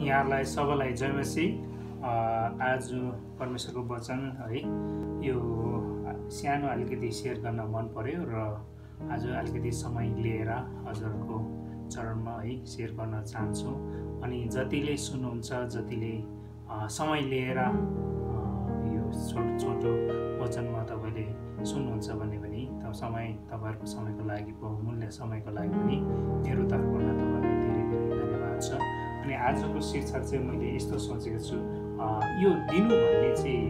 यहाँलाई सबैलाई जयमसी आज परमेश्वरको वचन है यो सानो अलिकति सेयर गर्न मन पर्यो र आज अलिकति समय लिएर हजुरको चरणमा है सेयर गर्न चाहन्छु। अनि जतिले सुन्नुहुन्छ जतिले समय लिएर यो छोटो छोटो वचनमा तपाईँले सुन्नुहुन्छ भने पनि त समय तपाईँहरूको समयको लागि बहुमूल्य समयको लागि पनि मेरो तर्फबाट तपाईँलाई धेरै धेरै धन्यवाद छ। अनि आजको शीर्षक चाहिँ मैले यस्तो सोचेको छु यो दिनु भन्ने चाहिँ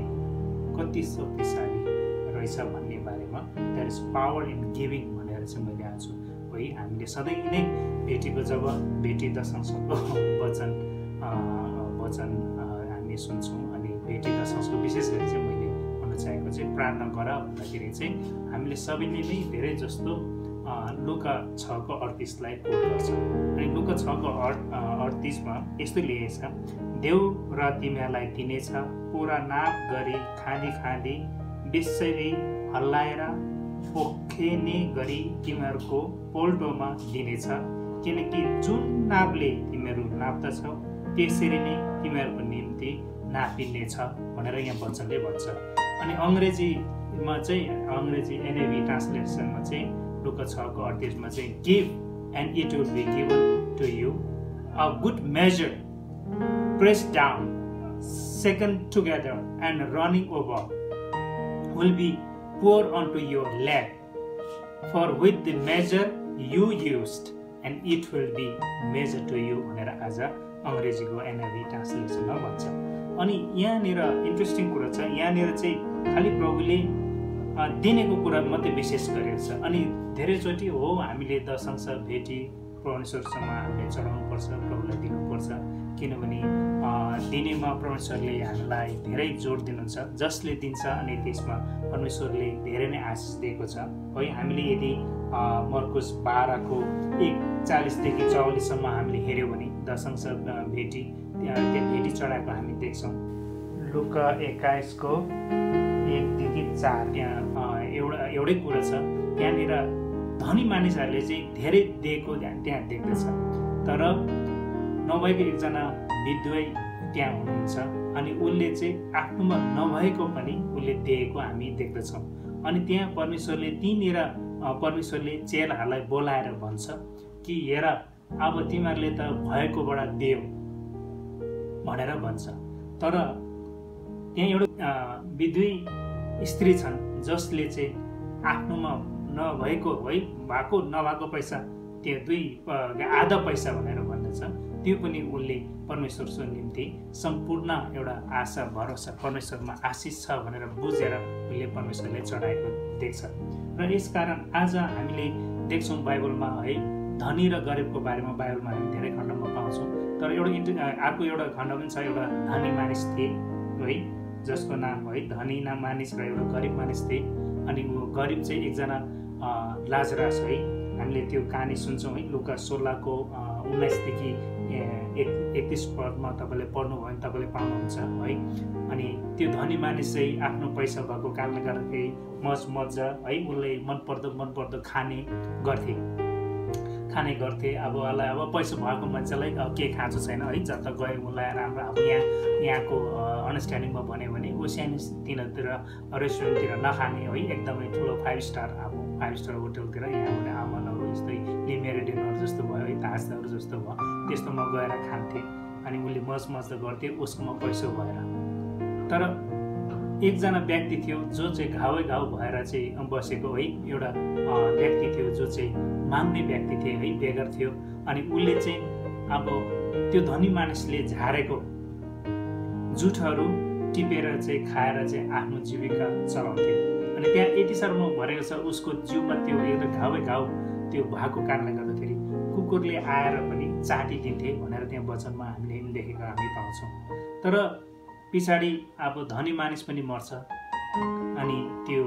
कति शक्तिशाली रहेछ भन्ने बारेमा। That is power in giving भनेर चाहिँ मैले आज है हामीले सधैँ नै भेटेको जब भेटी दशंशको वचन वचन हामी सुन्छौँ अनि भेटी दशंशको विशेष गरी चाहिँ मैले भन्न चाहेको चाहिँ प्रार्थना गर भन्दाखेरि चाहिँ हामीले सबैले नै धेरै जस्तो लुका छको अडतिसलाई कोट गर्छ। अनि लुका छको अड अडतिसमा यस्तो लेखेको छ देउ र तिमीहरूलाई दिनेछ पुरा नाप गरी खाँदी खाँदी बिस्सरी हल्लाएर पोखेने गरी तिमीहरूको पोल्टोमा दिनेछ किनकि जुन नापले तिमीहरू नाप्दछौ त्यसरी नै तिमीहरूको निम्ति नापिनेछ भनेर यहाँ वचनले भन्छ। अनि अङ्ग्रेजीमा चाहिँ अङ्ग्रेजी एनएबी ट्रान्सलेसनमा चाहिँ लुका छको अडतिसमा चाहिँ give and it will be given to you a good measure press down second together and running over will be poured onto your lap. For with the measure you used, and it will be measured to you. भनेर आज अङ्ग्रेजीको NRB ट्रान्सलेसनमा भन्छ अनि यहाँनिर interesting कुरा छ यहाँनिर चाहिँ खालि प्रभुले दिनेको कुरा मात्रै विशेष गरेको छ अनि धेरैचोटि हो हामीले दशंश भेटी परमेश्वरसँग हामीले चढाउनुपर्छ प्रभुलाई दिनुपर्छ। किनभने दिनेमा परमेश्वरले हामीलाई धेरै जोड दिनुहुन्छ जसले दिन्छ अनि त्यसमा परमेश्वरले धेरै नै आशिष दिएको छ। है हामीले यदि मर्कुस बाह्रको एक चालिसदेखि चौवालिससम्म हामीले हेऱ्यौँ भने दशंश भेटी त्यहाँ त्यो भेटी चढाएको हामी देख्छौँ। लुक एक्काइसको एकदेखि चार त्यहाँ एउटा एउटै कुरा छ। त्यहाँनिर धनी मानिसहरूले चाहिँ धेरै दिएको त्यहाँ त्यहाँ देख्दछ। तर नभएको एकजना विधुवै त्यहाँ हुनुहुन्छ अनि उसले चाहिँ आफ्नोमा नभएको पनि उसले दिएको हामी देख्दछौँ। अनि त्यहाँ परमेश्वरले त्यहीँनिर परमेश्वरले चेलाहरूलाई बोलाएर भन्छ कि हेर अब तिमीहरूले त भएकोबाट देऊ भनेर भन्छ। तर त्यहाँ एउटा अ, विधुवी स्त्री छन् जसले चाहिँ आफ्नोमा नभएको है भएको नभएको पैसा त्यो दुई आधा पैसा भनेर भन्दछ त्यो पनि उसले परमेश्वरको निम्ति सम्पूर्ण एउटा आशा भरोसा परमेश्वरमा आशिष छ भनेर बुझेर उसले परमेश्वरले चढाएको देख्छ। र यसकारण आज हामीले देख्छौँ बाइबलमा है धनी र गरिबको बारेमा बाइबलमा हामी धेरै खण्डमा पाउँछौँ। तर एउटा इन्टर अर्को एउटा खण्ड पनि छ एउटा धनी मानिस थिए है। जसको नाम है धनी नाम मानिस र एउटा गरिब मानिस थिए। अनि ऊ गरिब चाहिँ एकजना लाजरास है। हामीले त्यो कहानी सुन्छौँ है। लुका सोह्रको उन्नाइसदेखि एक एकतिस पदमा तपाईँले पढ्नुभयो भने तपाईँले पाउनुहुन्छ है। अनि त्यो धनी मानिस चाहिँ आफ्नो पैसा भएको कारणले गर्दाखेरि मज मजा है उसले मनपर्दो मनपर्दो खाने गर्थे खाने गर्थे। अब उसलाई अब पैसा भएको मान्छेलाई के खाँचो छैन है? जता गयो उसलाई राम्रो। अब यहाँ यहाँको अन्डरस्ट्यान्डिङमा भन्यो भने ऊ सानोतिनोतिर रेस्टुरेन्टतिर नखाने है? एकदमै ठुलो फाइभ स्टार अब फाइभ स्टार होटलतिर यहाँ हुने आमनहरू जस्तै लिमेरे डिनर जस्तो भयो है? ताजहरू जस्तो भयो। त्यस्तोमा गएर खान्थे। अनि उसले मज मजा गर्थे उसकोमा पैसा भएर। तर एकजना व्यक्ति थियो जो चाहिँ घावै घाउ भएर चाहिँ बसेको है एउटा व्यक्ति थियो जो चाहिँ माग्ने व्यक्ति थिए है बेगर थियो। अनि उसले चाहिँ अब त्यो धनी मानिसले झारेको जुठहरू टिपेर चाहिँ खाएर चाहिँ आफ्नो जीविका चलाउँथे। अनि त्यहाँ यति साह्रो भरेको छ उसको जिउमा त्यो एकदम घावै घाउ त्यो भएको कारणले गर्दाखेरि कुकुरले आएर पनि चाटिदिन्थे भनेर त्यहाँ वचनमा हामीले लेखेको हामी पाउँछौँ। तर पछाडि अब धनी मानिस पनि मर्छ। अनि त्यो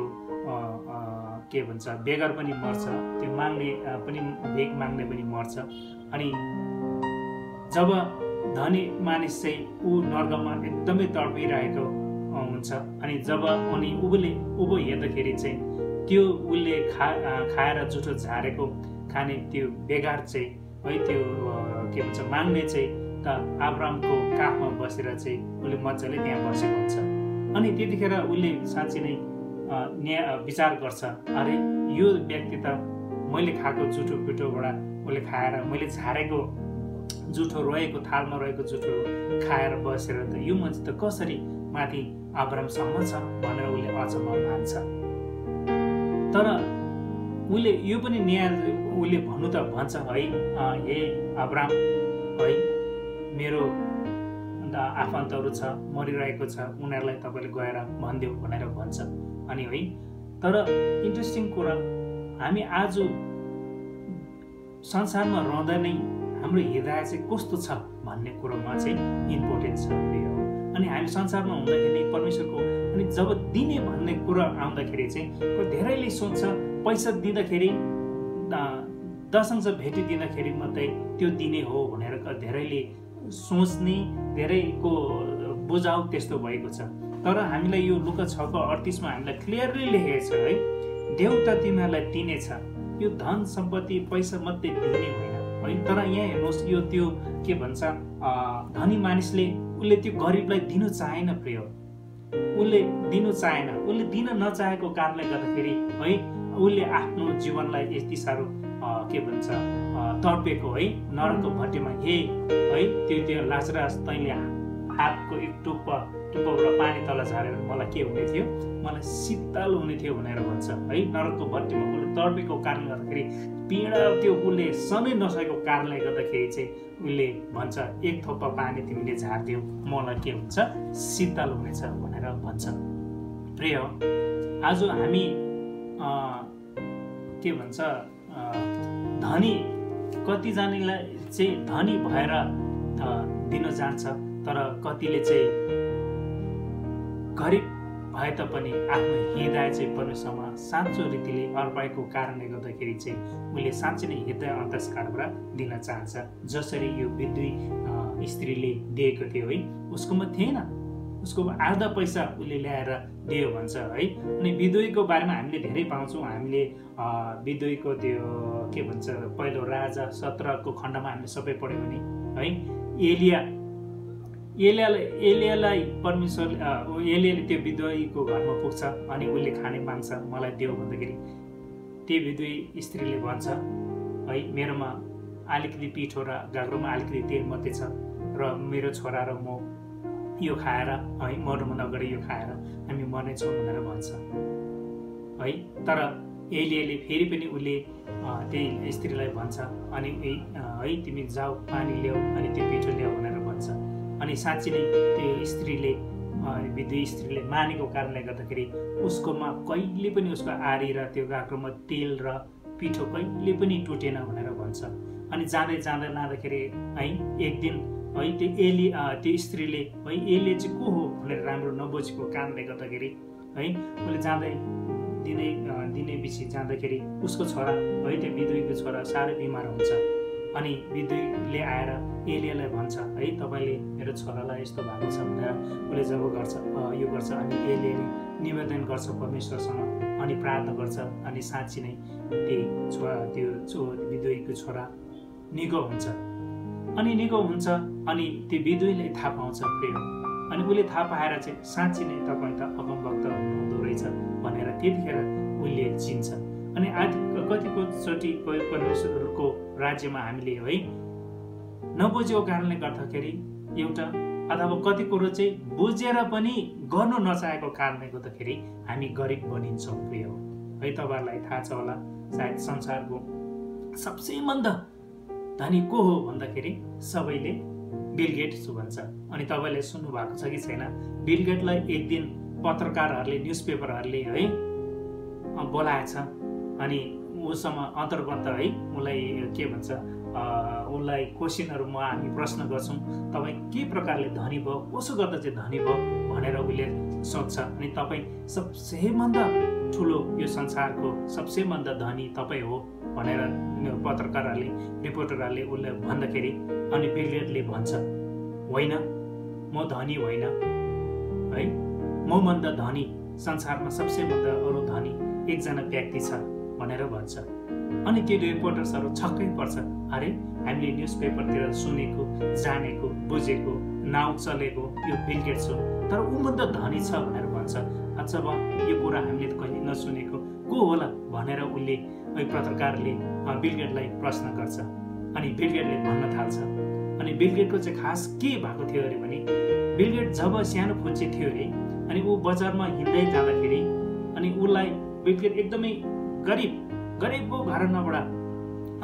के भन्छ बेगर पनि मर्छ। त्यो माग्ने पनि भेग माग्ने पनि मर्छ। अनि जब धनी मानिस चाहिँ ऊ नर्गमा एकदमै तडपिरहेको हुन्छ। अनि जब अनि उबले उभो हेर्दाखेरि चाहिँ त्यो उसले खा खाएर जुठो झारेको खाने त्यो बेगार चाहिँ है त्यो के भन्छ माग्ने चाहिँ त आब्रामको काखमा बसेर चाहिँ उसले मजाले त्यहाँ बसेको हुन्छ। अनि त्यतिखेर उसले साँच्ची नै न्याय विचार गर्छ अरे यो व्यक्ति त मैले खाएको जुठो पिठोबाट उसले खाएर मैले झारेको जुठो रहेको थालमा रहेको जुठो खाएर बसेर त यो मान्छे त कसरी माथि आब्रामसम्म छ? भनेर उसले अचम्म मान्छ। तर उसले यो पनि न्याय उसले भन्नु त भन्छ है हे अब्राम है मेरो अन्त आफन्तहरू छ मरिरहेको छ उनीहरूलाई तपाईँले गएर भनिदेऊ भनेर भन्छ। अनि है तर इन्ट्रेस्टिङ कुरा हामी आज संसारमा रहँदा नै हाम्रो हृदय चाहिँ कस्तो छ भन्ने कुरोमा चाहिँ इम्पोर्टेन्ट छ यो अनि हामी संसारमा हुँदाखेरि परमेश्वरको अनि जब दिने भन्ने कुरो आउँदाखेरि चाहिँ धेरैले सोध्छ पैसा दिँदाखेरि दशंश भेटिदिँदाखेरि मात्रै त्यो दिने हो भनेर धेरैले सोच्ने धेरैको बुझाउ त्यस्तो भएको छ। तर हामीलाई यो लुक छको अडतिसमा हामीलाई क्लियरली लेखेको छ है। देउ त तिमीहरूलाई दिनेछ यो धन सम्पत्ति पैसा मात्रै दिने होइन है। तर यहाँ हेर्नुहोस् यो त्यो के भन्छ धनी मानिसले उसले त्यो गरिबलाई दिनु चाहेन प्रिय। उसले दिनु चाहेन। उसले दिन नचाहेको कारणले गर्दाखेरि है उसले आफ्नो जीवनलाई यति साह्रो के भन्छ तर्पेको है नरकको भट्टीमा हे है त्यो त्यो लाजरास तैँले हातको एक टुप्प टुप्पोबाट पानी तल झारेर मलाई के हुने थियो? मलाई शीतल हुने थियो भनेर भन्छ है नरकको भट्टीमा उसले तर्पेको कारणले गर्दाखेरि पीडा त्यो उसले सधैँ नसकेको कारणले गर्दाखेरि चाहिँ उसले भन्छ एक थोप्पा पानी तिमीले झारिदियो मलाई के हुन्छ? शीतल हुनेछ भनेर भन्छ। प्रिय आज हामी के भन्छ धनी कतिजनालाई चाहिँ धनी भएर दिन जान्छ तर कतिले चाहिँ गरिब भए तापनि आफ्नो हृदय चाहिँ परमेश्वरमा साँचो रीतिले अर्पाएको कारणले गर्दाखेरि चाहिँ उसले साँच्चै नै हृदय अन्तस्कारबाट दिन चाहन्छ। जसरी यो विद्युई स्त्रीले दिएको थियो है उसकोमा थिएन उसको आधा पैसा उसले ल्याएर दियो भन्छ है। अनि विदुईको बारेमा हामीले धेरै पाउँछौँ। हामीले विदुईको त्यो के भन्छ पहिलो राजा सत्रको खण्डमा हामीले सबै पढ्यौँ भने है। एलिया एलियालाई एलियालाई परमेश्वर एलियाले त्यो विदुईको घरमा पुग्छ अनि उसले खाने माग्छ मलाई देऊ भन्दाखेरि। त्यो विदुई स्त्रीले भन्छ है मेरोमा अलिकति पिठो र गाग्रोमा अलिकति तेल मात्रै छ र मेरो छोरा र म यो खाएर है मर्नुभन्दा अगाडि यो खाएर हामी मर्नेछौँ भनेर भन्छ। है तर एलियाले फेरि पनि उसले त्यही स्त्रीलाई भन्छ अनि है तिमी जाऊ पानी ल्याऊ अनि त्यो पिठो ल्याऊ भनेर भन्छ। अनि साँच्ची नै त्यो स्त्रीले विधु स्त्रीले मानेको कारणले गर्दाखेरि उसकोमा कहिले पनि उसको आरी र त्यो गाग्रोमा तेल र पिठो कहिले पनि टुटेन भनेर भन्छ। अनि जाँदै जाँदै लाँदाखेरि है एक दिन है त्यो एली त्यो स्त्रीले है एले चाहिँ को हो भनेर राम्रो नबुझेको कारणले गर्दाखेरि है उसले जाँदै दिनै दिनै पछि जाँदाखेरि उसको छोरा है त्यो विदुईको छोरा साह्रै बिमार हुन्छ। अनि विदुईले आएर एलियालाई भन्छ है तपाईँले मेरो छोरालाई यस्तो भएको छ भनेर उसले जब गर्छ यो गर्छ अनि एलियाले निवेदन गर्छ परमेश्वरसँग अनि प्रार्थना गर्छ अनि साँच्ची नै त्यही छोरा त्यो विदुईको छोरा निको हुन्छ। अनि निको हुन्छ अनि त्यो विदुईले थाहा पाउँछ प्रेम। अनि उसले थाहा पाएर चाहिँ साँच्ची नै तपाईँ त अगमभक्त हुनुहुँदो रहेछ भनेर त्यतिखेर उसले चिन्छ। अनि आदि कतिको चोटि परमेश्वरको राज्यमा हामीले है नबुझेको कारणले गर्दाखेरि एउटा अथवा कति कुरो चाहिँ बुझेर पनि गर्नु नचाहेको कारणले गर्दाखेरि हामी गरिब बनिन्छौँ प्रिय। है तपाईँहरूलाई थाहा छ होला सायद संसारको सबसे मन्द धनी को हो भन्दाखेरि सबैले बिलगेट्स भन्छ। अनि तपाईँले सुन्नु भएको छ कि छैन बिलगेटलाई एक दिन पत्रकारहरूले न्युज पेपरहरूले है बोलाएछ। अनि उसँग अन्तर्गत है उसलाई के भन्छ उसलाई क्वेसनहरू म हामी प्रश्न गर्छौँ तपाईँ के प्रकारले धनी भयो कसो गर्दा चाहिँ धनी भयो भनेर उसले सोध्छ। अनि तपाईँ सबसे भन्दा ठुलो यो संसारको सबसे भन्दा धनी तपाईँ हो। भनेर पत्रकारहरूले रिपोर्टरहरूले उसले भन्दाखेरि अनि बिलगेटले भन्छ होइन म धनी होइन। है? म भन्दा धनी संसारमा सबसे भन्दा अरू धनी एकजना व्यक्ति छ भनेर भन्छ। अनि त्यो रिपोर्टर्सहरू छक्कै पर्छ। अरे हामीले न्युज पेपरतिर सुनेको जानेको बुझेको नाउँ चलेको यो बिलगेट्स हो। तर ऊभन्दा धनी छ भनेर भन्छ। अथवा यो कुरा हामीले कहिले नसुनेको को होला? भनेर उसले पत्रकारले बिलगेटलाई प्रश्न गर्छ। अनि बिलगेटले भन्न थाल्छ। अनि बिलगेटको चाहिँ खास के भएको थियो अरे भने बिलगेट जब सानो फुच्चे थियो अरे अनि ऊ बजारमा हिँड्दै जाँदाखेरि अनि उसलाई बिलगेट एकदमै गरिब गरिबको घरनाबाट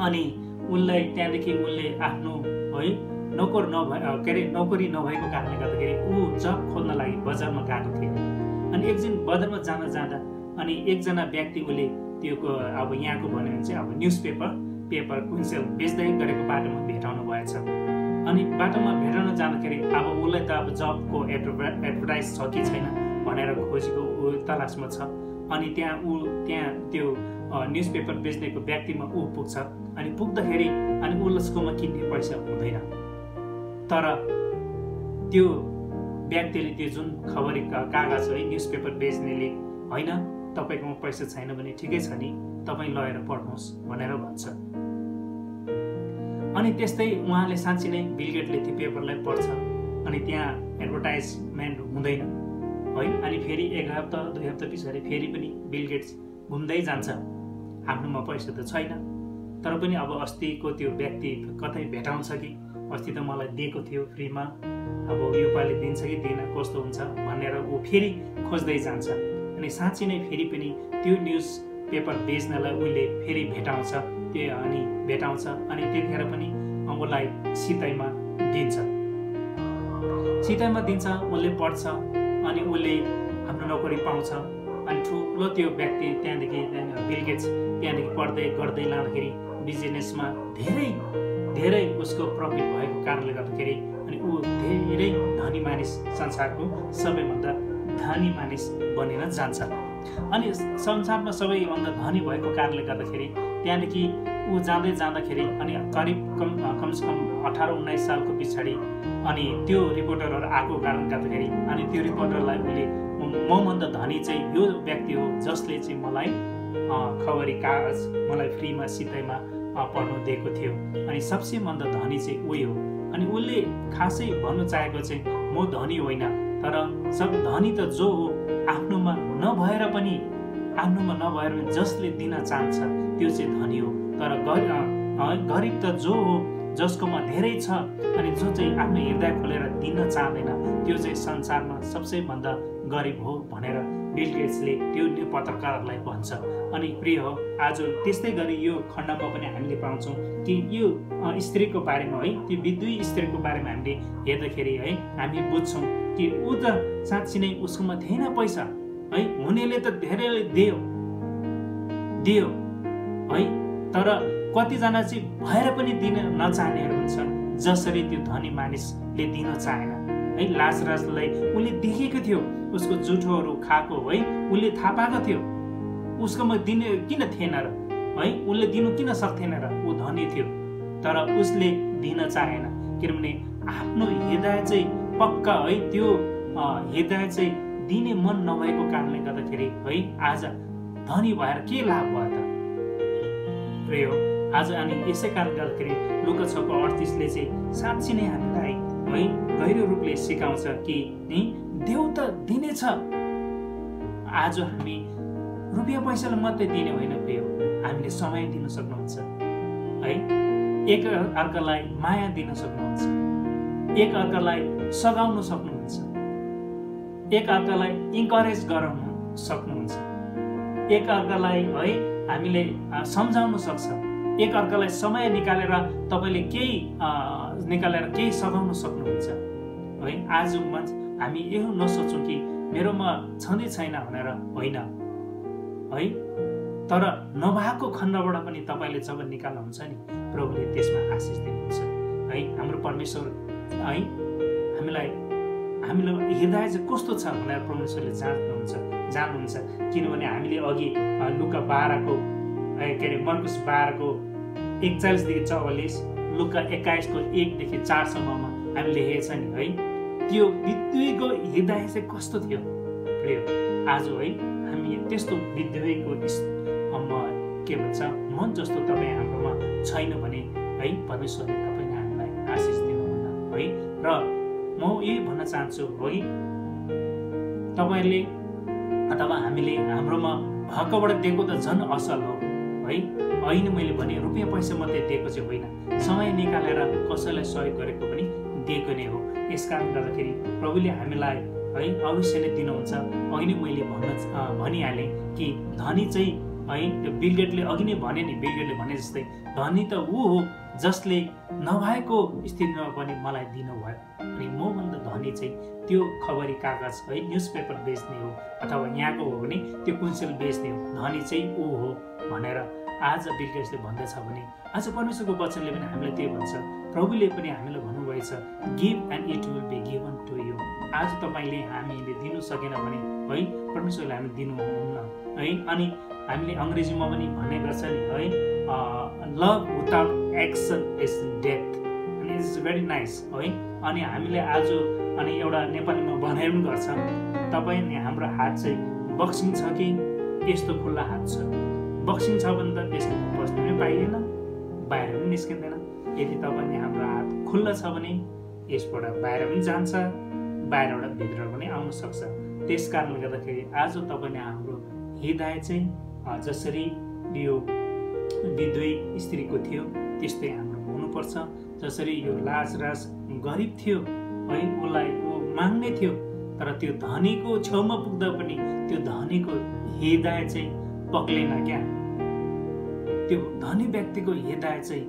अनि उसलाई त्यहाँदेखि उसले आफ्नो है नोकर नभए के अरे नोकरी नभएको कारणले गर्दाखेरि ऊ जब खोल्न लागि बजारमा गएको थियो। अनि एकदिन बजारमा जाँदा जाँदा अनि एकजना व्यक्ति उसले त्यो अब यहाँको भन्यो भने चाहिँ अब न्युज पेपर पेपर कुन चाहिँ बेच्दै गरेको बाटोमा भेटाउनु भएछ। अनि बाटोमा भेटाउन जाँदाखेरि अब उसलाई त अब जबको एडभर्टा एडभर्टाइज छ कि छैन भनेर खोजेको ऊ तलासमा छ। अनि त्यहाँ ऊ त्यहाँ त्यो न्युज पेपर बेच्नेको व्यक्तिमा ऊ पुग्छ। अनि पुग्दाखेरि अनि उसकोमा किन्ने पैसा हुँदैन। तर त्यो व्यक्तिले त्यो जुन खबरी कागज है न्युज पेपर बेच्नेले होइन तपाईँकोमा पैसा छैन भने ठिकै छ नि? तपाईँ लगेर पढ्नुहोस् भनेर भन्छ। अनि त्यस्तै उहाँले साँच्ची नै बिलगेटले त्यो पेपरलाई पढ्छ अनि त्यहाँ एडभर्टाइजमेन्ट हुँदैन। है? अनि फेरि एक हप्ता दुई हप्ता पछाडि फेरि पनि बिलगेट्स घुम्दै जान्छ। आफ्नोमा पैसा त छैन। तर पनि अब अस्तिको त्यो व्यक्ति कतै भेटाउँछ कि? अस्ति त मलाई दिएको थियो फ्रीमा। अब योपालि दिन्छ कि दिएन कस्तो हुन्छ भनेर ऊ फेरि खोज्दै जान्छ। अनि साँच्ची नै फेरि पनि त्यो न्युज पेपर बेच्नलाई उसले फेरि भेटाउँछ त्यो अनि भेटाउँछ अनि त्यतिखेर पनि उसलाई सितैमा दिन्छ। सितैमा दिन्छ उसले पढ्छ अनि उसले आफ्नो नोकरी पाउँछ। अनि ठुलो त्यो व्यक्ति त्यहाँदेखि बिलगेट्स त्यहाँदेखि पढ्दै गर्दै लाँदाखेरि बिजनेसमा धेरै धेरै उसको प्रफिट भएको कारणले गर्दाखेरि अनि ऊ धेरै धनी मानिस संसारको सबैभन्दा धनी मानिस बनेर जान्छ। अनि संसारमा सबैभन्दा धनी भएको कारणले गर्दाखेरि त्यहाँदेखि ऊ जाँदै जाँदाखेरि अनि करिब कम कमसेकम अठार उन्नाइस सालको पछाडि अनि त्यो रिपोर्टरहरू आएको कारणले गर्दाखेरि अनि त्यो रिपोर्टरलाई उसले मभन्दा धनी चाहिँ यो व्यक्ति हो जसले चाहिँ मलाई खबरी कागज मलाई फ्रीमा सितैमा पढ्नु दिएको थियो। अनि सबसे भन्दा धनी चाहिँ उही हो। अनि उसले खासै भन्नु चाहेको चाहिँ म धनी होइन। तर सब धनी त जो हो आफ्नोमा नभएर पनि आफ्नोमा नभएर पनि जसले दिन चाहन्छ त्यो चाहिँ धनी हो। तर गरिब त जो हो जसकोमा धेरै छ अनि जो चाहिँ आफ्नो हृदय खोलेर दिन चाहँदैन त्यो चाहिँ संसारमा सबसे भन्दा गरिब हो भनेर बिल गेट्सले त्यो पत्रकारहरूलाई भन्छ। अनि प्रिय हो आज त्यस्तै गरी यो खण्डमा पनि हामीले पाउँछौँ कि यो स्त्रीको बारेमा है त्यो विद्युई स्त्रीको बारेमा हामीले हेर्दाखेरि है हामी बुझ्छौँ कि ऊ त साँच्ची नै उसकोमा थिएन पैसा है हुनेले त धेरैले दियो दियो है तर कतिजना चाहिँ भएर पनि दिन नचाहनेहरू हुन्छन् जसरी त्यो धनी मानिसले दिन चाहेन है लाजराजलाई उसले देखेको थियो उसको जुठोहरू खाएको है उसले थाहा पाएको थियो। उसकोमा दिने किन थिएन र? है उसले दिनु किन सक्थेन र? ऊ धनी थियो। तर उसले दिन चाहेन। किनभने आफ्नो हृदय चाहिँ पक्का है त्यो हृदय चाहिँ दिने मन नभएको कारणले गर्दाखेरि है आज धनी भएर के लाभ भयो त? प्रिय आज अनि यसै कारण गर्दाखेरि लुका छको अडतिसले चाहिँ साँच्ची नै हामीलाई है गहिरो रूपले सिकाउँछ कि नि त दिनेछ। आज हामी रुपियाँ पैसालाई मात्रै दिने होइन प्रिय हामीले समय दिन सक्नुहुन्छ। है? एक अर्कालाई माया दिन सक्नुहुन्छ। एक अर्कालाई सघाउन सक्नुहुन्छ। एक अर्कालाई इन्करेज गराउन सक्नुहुन्छ। एक अर्कालाई है हामीले सम्झाउन सक्छ। एक अर्कालाई समय निकालेर तपाईँले केही निकालेर केही सघाउन सक्नुहुन्छ। है? आज हामी यो नसोचौँ कि मेरोमा छँदै छैन भनेर होइन। है? तर नभएको खण्डबाट पनि तपाईँले जब निकाल्नुहुन्छ नि प्रभुले त्यसमा आशिष दिनुहुन्छ है? हाम्रो परमेश्वर है? हामीलाई हामीलाई हृदय चाहिँ कस्तो छ भनेर परमेश्वरले जाँच्नुहुन्छ जान्नुहुन्छ। किनभने हामीले अघि लुका बाह्रको के अरे मर्कुस बाह्रको एकचालिसदेखि चौवालिस लुका एक्काइसको एकदेखि चारसम्ममा हामीले लेखेको छ नि है? त्यो विद्युको हृदय चाहिँ कस्तो थियो? प्रिय आज है? त्यस्तो विद्युको के भन्छ मन जस्तो तपाईँ हाम्रोमा छैन भने है परमेश्वरले तपाईँले हामीलाई आशिष दिनुहुन्न है? र म यही भन्न चाहन्छु है तपाईँले अथवा हामीले हाम्रोमा हकबाट दिएको त झन् असल हो है? होइन मैले भने रुपियाँ पैसा मात्रै दिएको चाहिँ होइन। समय निकालेर कसैलाई सहयोग गरेको पनि दिएको नै हो। यस कारण गर्दाखेरि प्रभुले हामीलाई है? अवश्य नै दिनुहुन्छ। अघि नै मैले भन्न भनिहालेँ कि धनी चाहिँ है त्यो बिलगेटले अघि नै भने नि बिलगेटले भने जस्तै धनी त ऊ हो जसले नभएको स्थितिमा पनि मलाई दिनुभयो। अनि मभन्दा धनी चाहिँ त्यो खबरी कागज है न्युज पेपर बेच्ने हो अथवा यहाँको हो भने त्यो कुन्सेल बेच्ने हो। धनी चाहिँ ऊ हो भनेर आज बिलगेट्सले भन्दछ भने आज परमेश्वरको वचनले पनि हामीलाई त्यही भन्छ। प्रभुले पनि हामीलाई भन्नुभएछ give and it will be given to you आज तपाईँले हामीले दिनु सकेन भने है परमेश्वरले हामी दिनुहुन्न है अनि हामीले अङ्ग्रेजीमा पनि भन्ने गर्छ नि है love without action is death अनि इट्स भेरी नाइस है अनि हामीले आज अनि एउटा नेपालीमा भनाइ पनि गर्छ तपाईँ हाम्रो हात चाहिँ बक्सिङ छ कि यस्तो खुल्ला हात छ? बक्सिङ छ भने त त्यसको बस्नु पनि पाइँदैन बाहिर पनि निस्किँदैन। यदि तपाईँले हाम्रो हात खुल्ला छ भने यसबाट बाहिर पनि जान्छ बाहिरबाट भित्र पनि आउन सक्छ। त्यस कारणले गर्दाखेरि आज तपाईँले हाम्रो हृदय चाहिँ जसरी यो विधुवी स्त्रीको थियो त्यस्तै हाम्रो हुनुपर्छ। जसरी यो लाज राज गरिब थियो है उसलाई ऊ माग्ने थियो तर त्यो धनीको छेउमा पुग्दा पनि त्यो धनीको हृदय चाहिँ पक्लेन क्या। त्यो धनी व्यक्तिको हृदय चाहिँ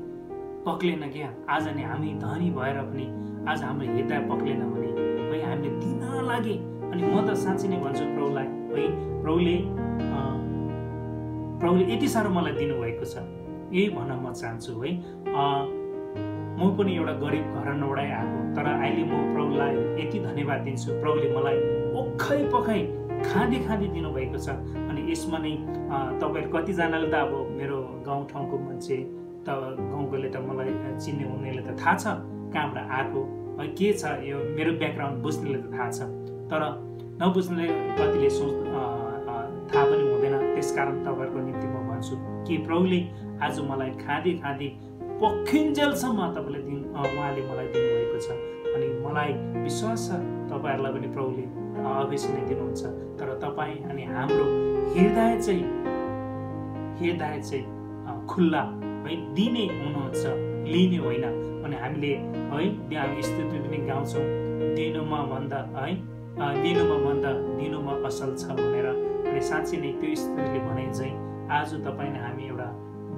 पक्लेन क्या? आज नै हामी धनी भएर पनि आज हाम्रो हृदय पक्लेन भने है हामीले दिन लागि। अनि म त साँच्ची नै भन्छु प्रभुलाई है प्रभुले प्रभुले यति साह्रो मलाई दिनुभएको छ। यही भन्न म चाहन्छु है म पनि एउटा गरिब घरनबाटै आएको तर अहिले म प्रभुलाई यति धन्यवाद दिन्छु। प्रभुले मलाई ओखै पखै खाँदी खाँदी दिनुभएको छ। अनि यसमा नै तपाईँहरू कतिजनाले त अब मेरो गाउँठाउँको मान्छे त गाउँकोले त मलाई चिन्ने उनीहरूले त थाहा छ कहाँबाट आएको के छ यो मेरो ब्याकग्राउन्ड बुझ्नेले त थाहा छ। तर नबुझ्नेले कतिले सोच थाहा पनि हुँदैन। त्यसकारण तपाईँहरूको निम्ति म भन्छु कि प्रभुले आज मलाई खाँदी खाँदी पखिन्जेलसम्म तपाईँले दिन उहाँले मलाई दिनुभएको छ। अनि मलाई विश्वास छ तपाईँहरूलाई पनि प्रभुले अवश्य नै दिनुहुन्छ। तर तपाईँ अनि हाम्रो हृदय चाहिँ हृदय चाहिँ खुल्ला है दिने हुनुहुन्छ लिने होइन अनि हामीले है हामी स्थिति पनि गाउँछौँ। दिनुमा भन्दा है लिनुमा भन्दा दिनुमा असल छ भनेर अनि साँच्चै नै त्यो स्थितिले भने चाहिँ आज तपाईँले हामी एउटा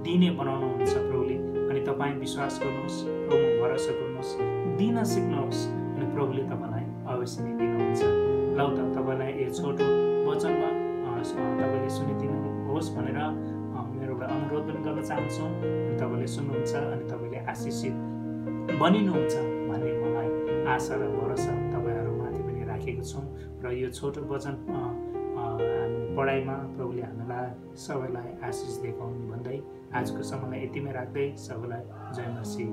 दिने बनाउनुहुन्छ प्रभुले। अनि तपाईँ विश्वास गर्नुहोस् प्रभुमा भरोसा गर्नुहोस् दिन सिक्नुहोस् अनि प्रभुले तपाईँलाई अवश्य नै दिनुहुन्छ। ल त तपाईँलाई यो छोटो वचनमा तपाईँले सुनिदिनुहोस् भनेर एउटा अनुरोध पनि गर्न चाहन्छु अनि तपाईँले सुन्नुहुन्छ अनि तपाईँले आशिषित बनिनुहुन्छ भन्ने मलाई आशा र भरोसा तपाईँहरूमाथि पनि राखेको छौँ र यो छोटो वचन पढाइमा प्रभुले हामीलाई सबैलाई आशिष देखाउनु भन्दै आजको समयलाई यतिमै राख्दै सबैलाई जय मसी।